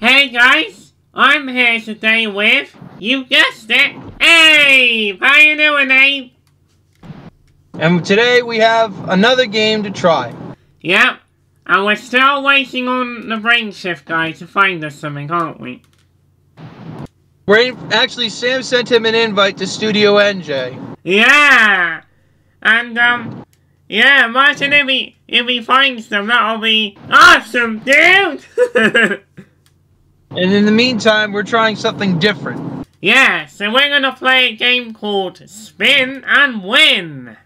Hey guys, I'm here today with, you guessed it, Abe! How you doing, Abe? And today we have another game to try. Yep, and we're still waiting on the brain shift guy to find us something, aren't we? We're in, actually Sam sent him an invite to Studio NJ. Yeah! And, um, yeah, imagine if he, if he finds them, that'll be awesome, dude! And in the meantime, we're trying something different. yeah, so we're gonna play a game called Spin and Win!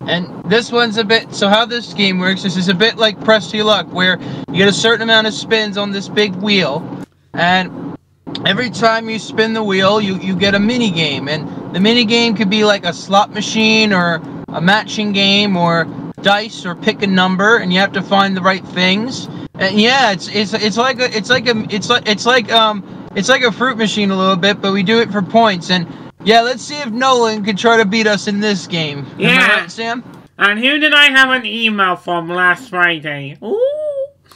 And this one's a bit, so how this game works, this is a bit like Press Your Luck, where you get a certain amount of spins on this big wheel, and every time you spin the wheel, you, you get a mini game. And the mini game could be like a slot machine, or a matching game, or dice, or pick a number, and you have to find the right things. And yeah, it's it's it's like a it's like a it's like it's like um it's like a fruit machine a little bit, but we do it for points. And yeah, let's see if Nolan can try to beat us in this game. Yeah. right, Sam? And who did I have an email from last Friday? Ooh!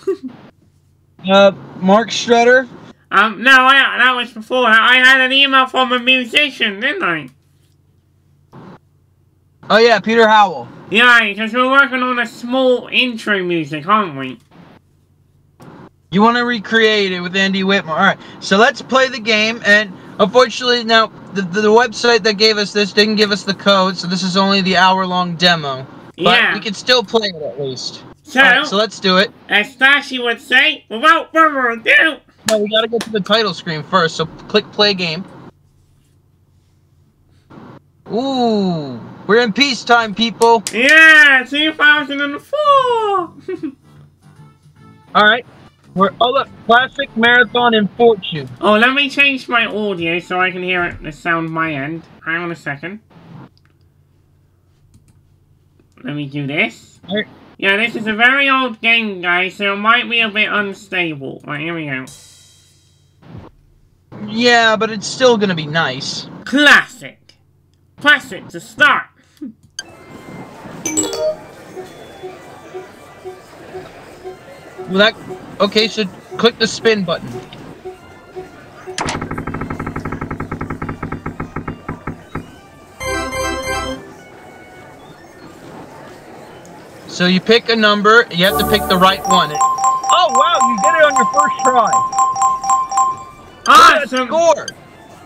Uh, Mark Strutter. Um, no, I, that was before. I had an email from a musician, didn't I? Oh yeah, Peter Howell. Yeah, because we're working on a small intro music, aren't we? You want to recreate it with Andy Whitmore? All right. So let's play the game. And unfortunately, now the, the, the website that gave us this didn't give us the code, so this is only the hour-long demo. But Yeah. we can still play it at least. So, right, so let's do it. as Stashy would say, without further ado, No, we gotta get to the title screen first. So click play game. Ooh, we're in peacetime, people. yeah, 2004! All right. We're oh look, classic marathon and fortune. oh, let me change my audio so I can hear it, the sound my end. Hang on a second. Let me do this. Alright. Yeah, this is a very old game, guys, so it might be a bit unstable. Right, here we go. Yeah, but it's still gonna be nice. Classic. Classic to start. Well, that okay. So click the spin button. So you pick a number. You have to pick the right one. Oh wow! You did it on your first try. Look at that Awesome. score.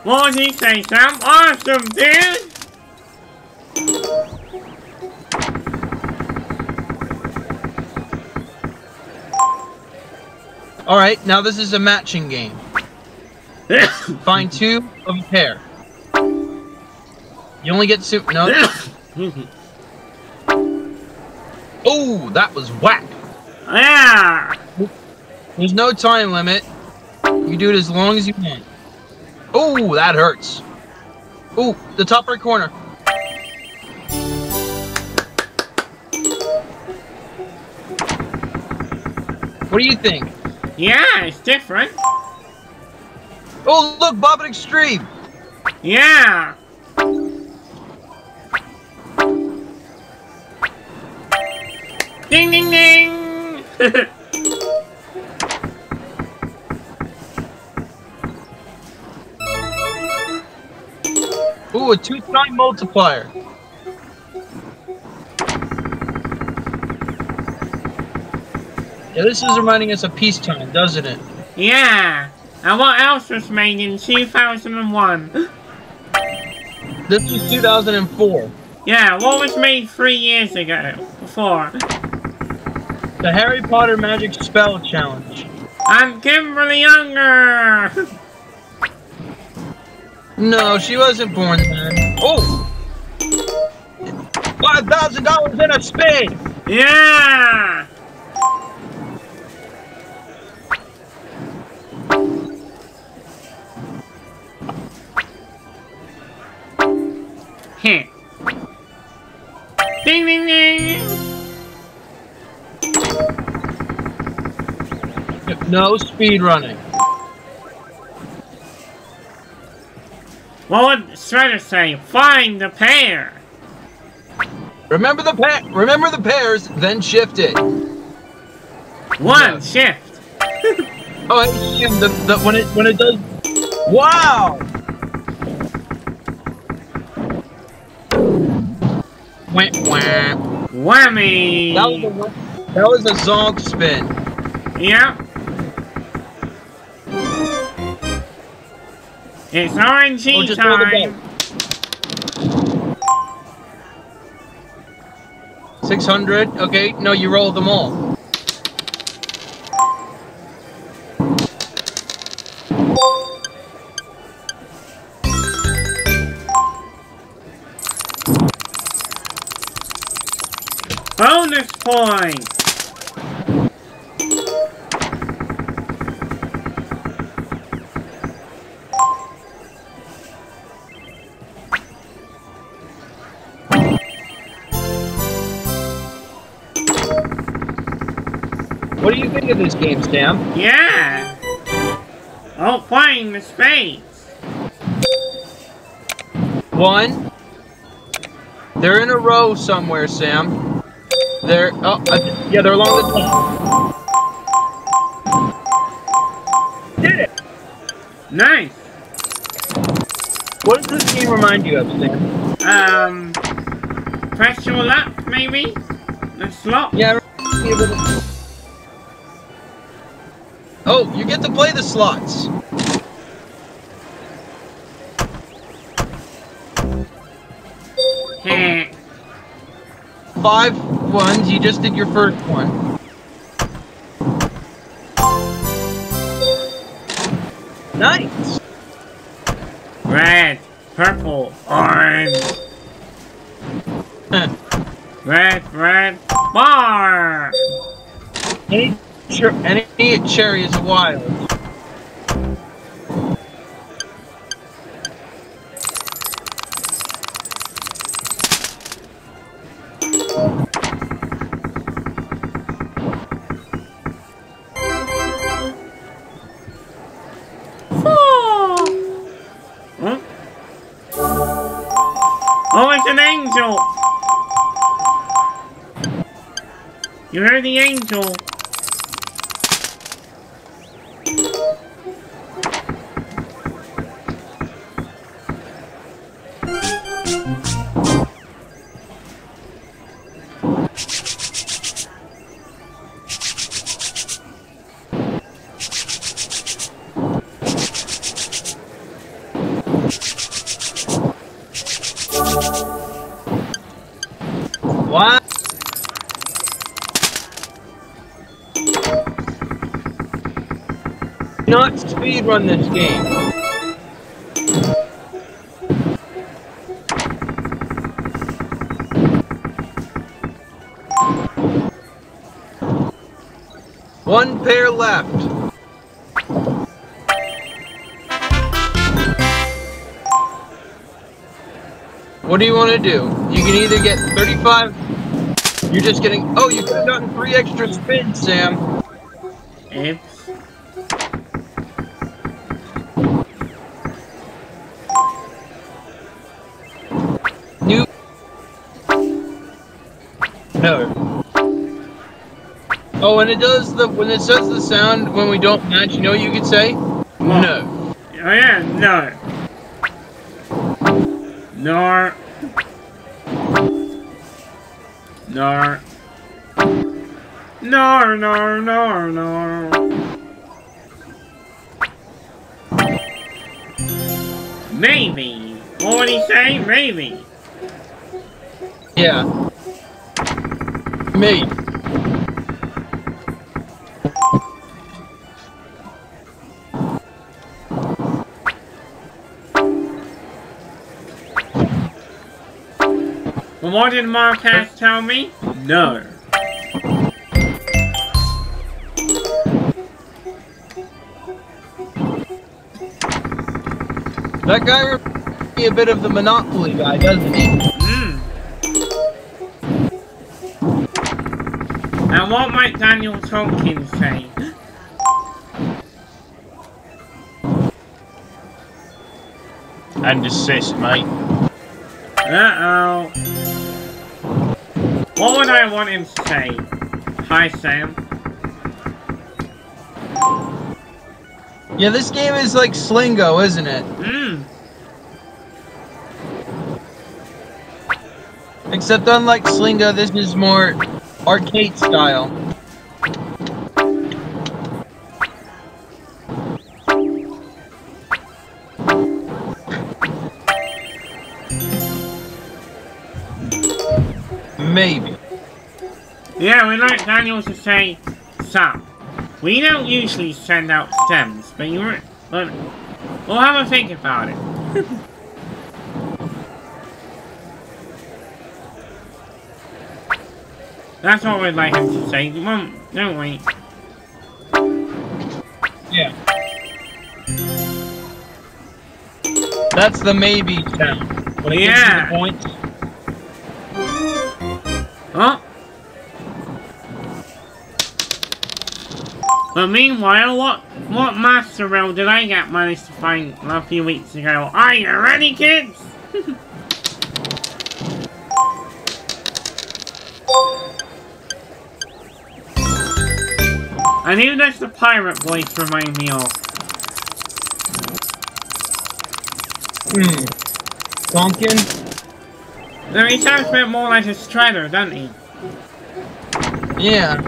What did he say, Sam? Awesome, dude. All right. Now this is a matching game. Find two of a pair. You only get two. No. Oh, that was whack. There's no time limit. You do it as long as you want. Oh, that hurts. Oh, the top right corner. What do you think? Yeah, it's different. Oh, look, Bob at Extreme. Yeah. Ding, ding, ding. Ooh, a two-time multiplier. Yeah, this is reminding us of peacetime, doesn't it? yeah. And what else was made in 2001? This was 2004. Yeah, what was made three years ago? Before? The Harry Potter Magic Spell Challenge. I'm Kimberly Younger! No, she wasn't born then. Oh! $5,000 in a spade! yeah! No speed running. What would Shredder say? Find the pair! Remember the pair. remember the pairs, then shift it. One Yeah. shift! Oh, hey, Sam, the, the, when it when it does. Wow. Wah, wah. Whammy! That was a that was a zonk spin. Yep. It's RNG Oh, just roll the time. Six hundred. Okay, no, you roll them all. Bonus point! What do you think of this game, Sam? Yeah! Oh, playing the spades. One. They're in a row somewhere, Sam. They're oh uh, yeah, they're along the top. Did it? Nice. What does this game remind you of, Sam? Um, press your luck, maybe? The slot? Yeah. It reminds me of it. You get to play the slots. Heh. Five ones. You just did your first one. Nice. Red, purple, orange. Red, red, bar! Any, cher- any cherry is a wild. Oh, angel! You heard the angel. Not speed run this game. One pair left. What do you want to do? You can either get 35. You're just getting. Oh, you could have gotten three extra spins, Sam. It's No. Oh, and it does the when it says the sound when we don't match. You know what you could say? No. Oh yeah, no. Nor. Nor. Nor, nor, nor, nor. Maybe. What would he say? Maybe. Yeah. Me. What did Marquez tell me? No. That guy reminds me a bit of the Monopoly guy, doesn't he? What might Daniel Tolkien say? And desist, mate. Uh-oh. What would I want him to say? Hi, Sam. Yeah, this game is like Slingo, isn't it? Mmm. Except unlike Slingo, this is more arcade style. Maybe. Yeah, we like Daniel to say some. We don't usually send out stems, but you were. But we'll have a think about it. That's what we'd like him to say, Mom, don't we? Yeah. That's the maybe sound. When it Yeah. the points. Huh? But meanwhile, what what master rail did I get managed to find a few weeks ago? Are you ready, kids? and need does the pirate voice remind me of? Hmm. Pumpkin? No, he sounds a bit more like a strider, doesn't he? Yeah.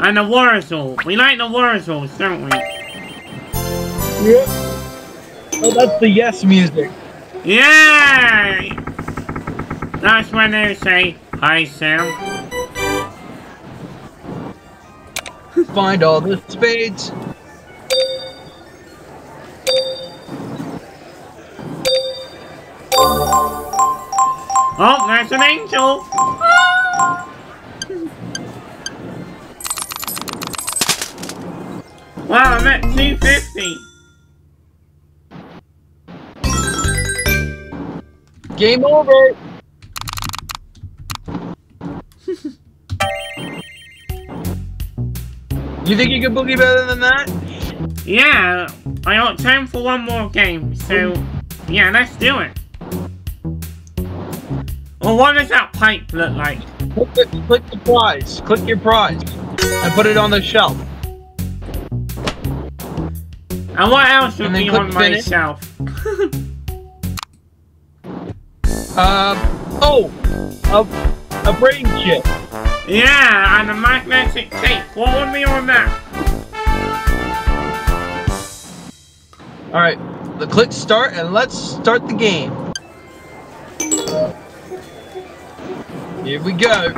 And the Wurzel. We like the Wurzels, don't we? Yep. Oh, that's the yes music. Yeah! That's when they say, Hi, Sam. Find all the spades. Oh, there's an angel! Wow, I'm at 250. Game over. You think you can boogie better than that? Yeah, I got time for one more game, so yeah, let's do it. Well, what does that pipe look like? Click the, click the prize. Click your prize. And put it on the shelf. And what else would be on my finish. shelf? Um. Oh. A, a brain chip. Yeah, and a magnetic tape. What would be on that? All right. The click start and let's start the game. Here we go.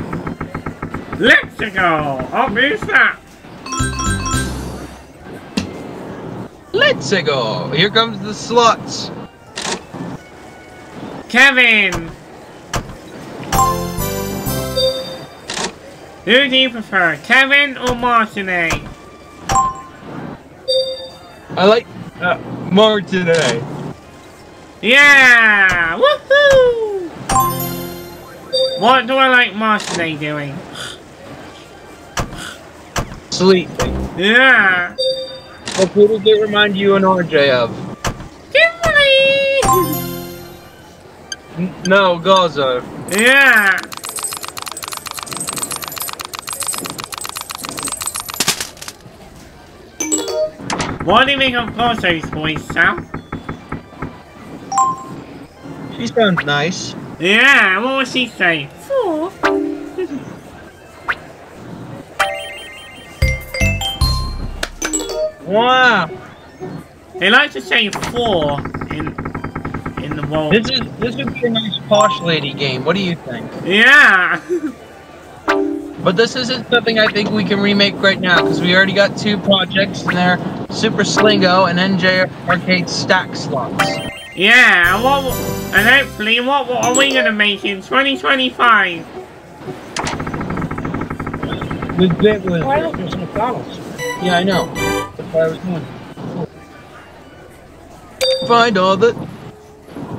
Let's go! Oh, who's that? Let's go. Here comes the slots. Kevin! Who do you prefer, Kevin or Martinet? I like uh, today. Yeah! Woohoo! What do I like Martinet doing? Sleeping. Yeah! What who does it remind you and RJ of? Kimberly! N- no, Gaza. Yeah! What do you think of Gozo's voice, Sam? She sounds nice. Yeah, what was she saying? Four. Wow. They like to say four in in the world. This is this would be a nice posh lady game. What do you think? Yeah. But this isn't something I think we can remake right now because we already got two projects in they're Super Slingo and NJ Arcade Stack slots. yeah. And what? And hopefully, what, what are we gonna make in 2025? With Bit Wizard. Why don't there's McDonald's? Yeah, I know. That's what I was doing. Find all the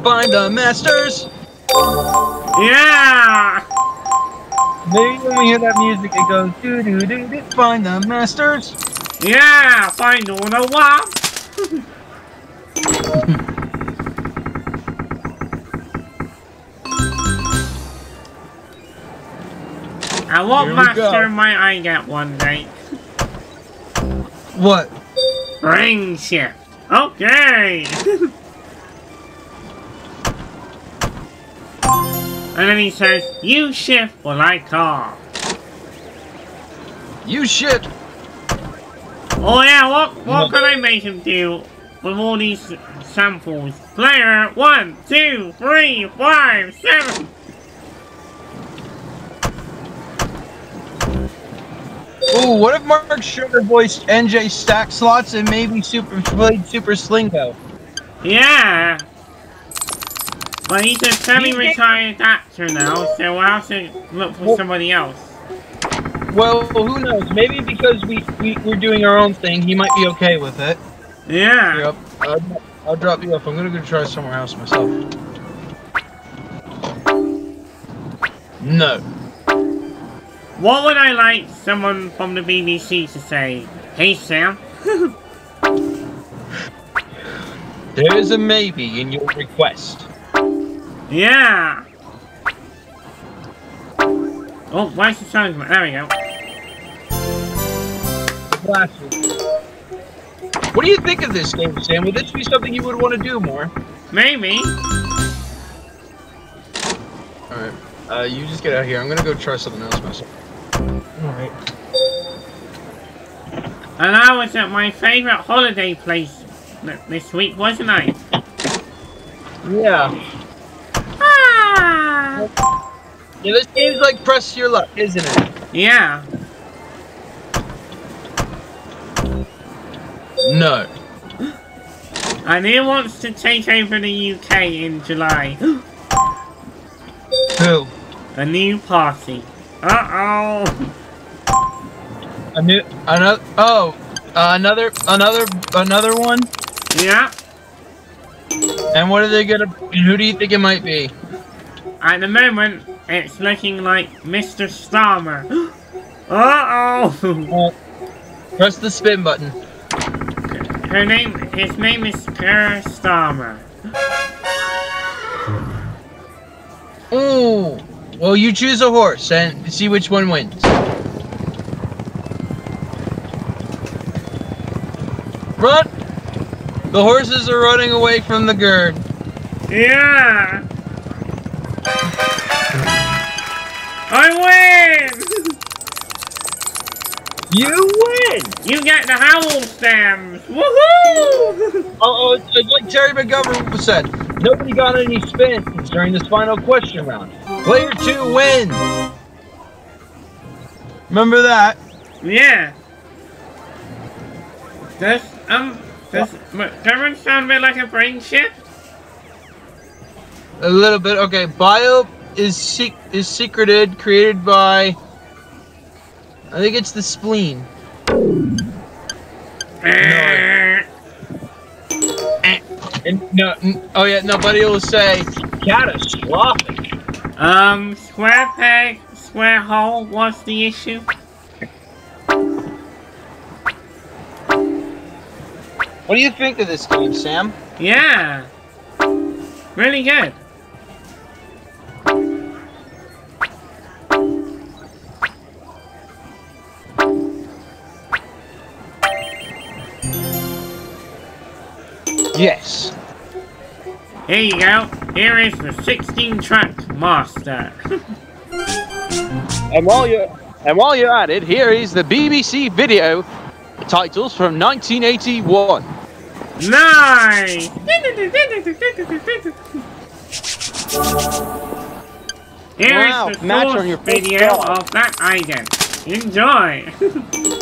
find the masters. Yeah. Maybe when we hear that music, it goes do do do do. Find the masters. Yeah. Find what? And what Here we master might I get one day? What? Ring shift. Okay. and then he says, you shift while I call. You shit. Oh yeah, what what can I make him do with all these samples? Player one, two, three, five, seven. Ooh, what if Mark Sugar voiced NJ Stack Slots and maybe Super played Super Slingo? Yeah. But he's a semi-retired actor now, so we'll have to look for Well- somebody else. Well, who knows? Maybe because we, we we're doing our own thing, he might be okay with it. Yeah. Yep. I'll, I'll drop you off. I'm gonna go try somewhere else myself. No. What would I like someone from the BBC to say? Hey Sam. There is a maybe in your request. Yeah. Oh, where's the sound? come- There we go. What do you think of this game, Sam? Would this be something you would want to do more? Maybe. Alright. Uh, you just get out of here. I'm gonna go try something else myself. Alright. And I was at my favourite holiday place this week, wasn't I? Yeah. Ah! Yeah, this game's like press your luck, isn't it? Yeah. No. And who wants to take over the UK in July? Who? A new party. Uh-oh. A new another oh uh, another another another one. Yeah. And what are they gonna? And who do you think it might be? At the moment, it's looking like Mr. Starmer. Uh-oh. Uh, press the spin button. Her name, his name is Keir Starmer. Ooh. Well, you choose a horse and see which one wins. Run! The horses are running away from the gird. Yeah. I win! You win! You get the howl stems! Woohoo! Oh, oh it's, it's like Terry McGovern said. Nobody got any spins during this final question round. Player two wins. Remember that? yeah. Does, um, does McGovern sound a bit like a brain shift? A little bit. Okay, bio is is secreted, created by. I think it's the spleen. Eh. And no, oh yeah, nobody will say catastrophic. Um, square peg, square hole, what's the issue? What do you think of this game, Sam? Yeah. Really good. Yes. Here you go. Here is the 16 track master. And while you're and while you're at it, here is the BBC video titles from 1981. nice! Here is Wow, the match on your video of that item. Enjoy!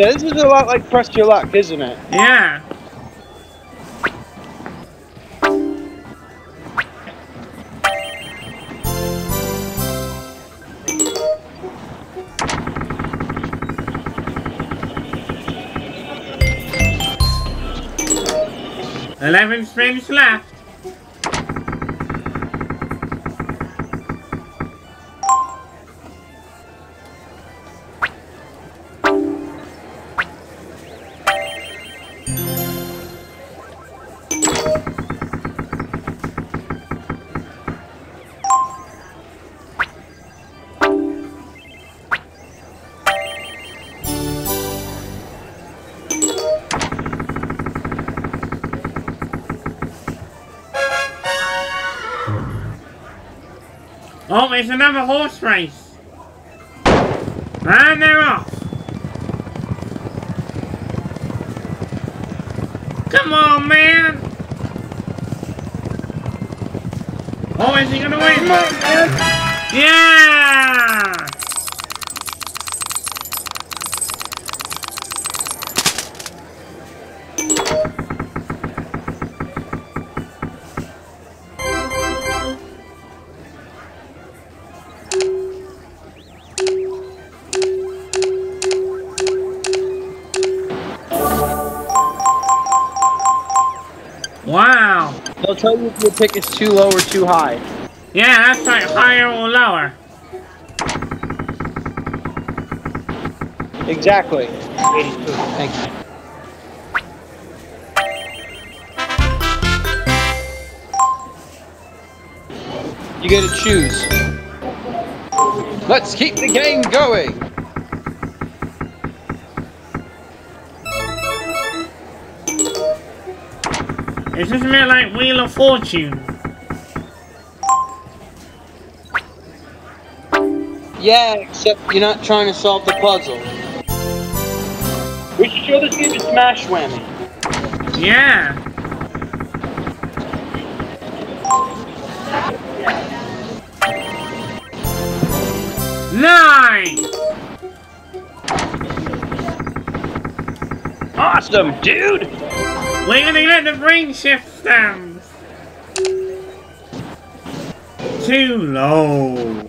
Yeah, this is a lot like Press Your Luck, isn't it? yeah. Eleven spins left. It's another horse race. And they're off. Come on, man. Oh, is he gonna win? Come on, man. Yeah! Tell you if your pick is too low or too high. Yeah, that's right, higher or lower. Exactly. 82. Thank you. You get to choose. Let's keep the game going. Is this a bit like Wheel of Fortune? Yeah, except you're not trying to solve the puzzle. We should show this game to Smash Whammy. Yeah. Nice! Awesome, dude! We're gonna get the brain shift stems. Too low.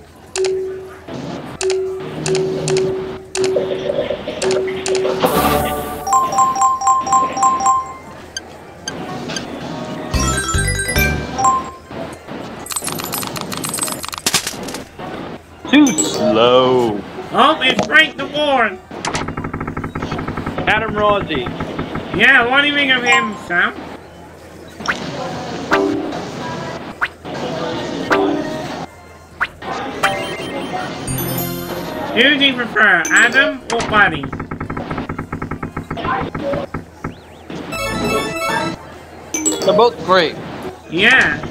Too slow. Oh, it's break the board. Adam Rossi. Yeah, what do you think of him, Sam? Who do you prefer, Adam or Buddy? They're both great. Yeah.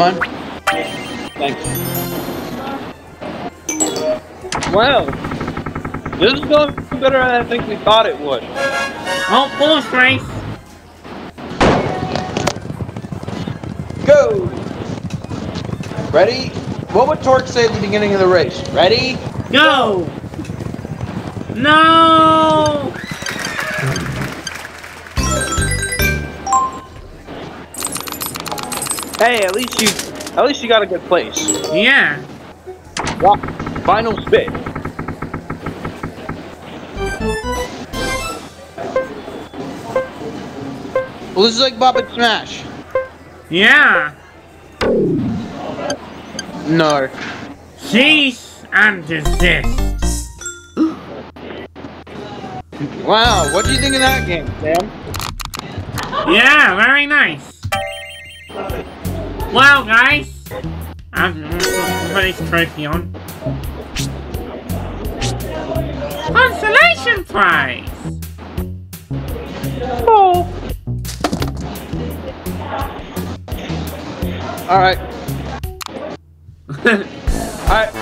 Mine? Thanks. Wow. This is going better than I think we thought it would. Oh, horse race. Go! Ready? What would Torque say at the beginning of the race? Ready? Go! No! Hey, at least you at least you got a good place. Yeah. Wow. Final spit. Well, this is like Bop and Smash. Yeah. No. Cease and desist. Wow, what do you think of that game, Sam? Yeah, very nice. Well, guys. I'm this trophy on. Consolation prize! Oh. Alright, alright.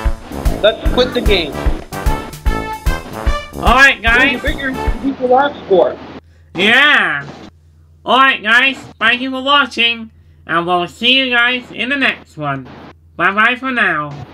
Let's quit the game. Alright, You guys. figure the last score. Yeah. Alright, guys. Thank you for watching. And we'll see you guys in the next one. Bye bye for now.